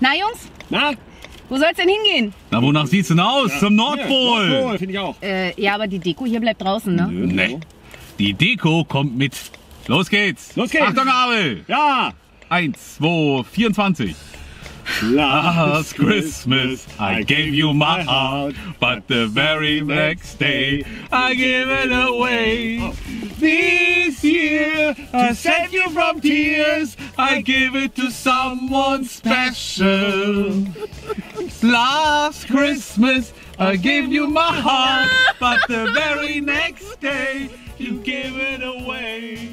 Na Jungs, Na? wo soll's denn hingehen? Na, wonach sieht's denn aus? Zum Nordpol. Nordpol, finde ich auch. Äh, ja, aber die Deko hier bleibt draußen, ne? Nee. Die Deko kommt mit. Los geht's. Los geht's. Achtung, Abel. Ja! 1, 2, 24. Last Christmas I gave you my heart, but the very next day I gave it away. To save you from tears, I give it to someone special. Last Christmas I gave you my heart, but the very next day you gave it away.